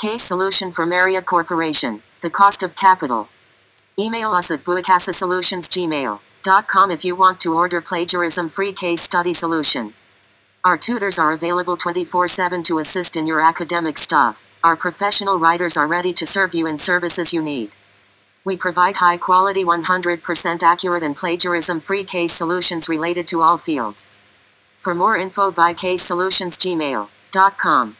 Case solution for Marriott Corporation. The cost of capital. Email us at buycasesolutionsgmail.com if you want to order plagiarism free case study solution. Our tutors are available 24 7 to assist in your academic stuff. Our professional writers are ready to serve you in services you need. We provide high quality 100% accurate and plagiarism free case solutions related to all fields. For more info, by casesolutionsgmail.com.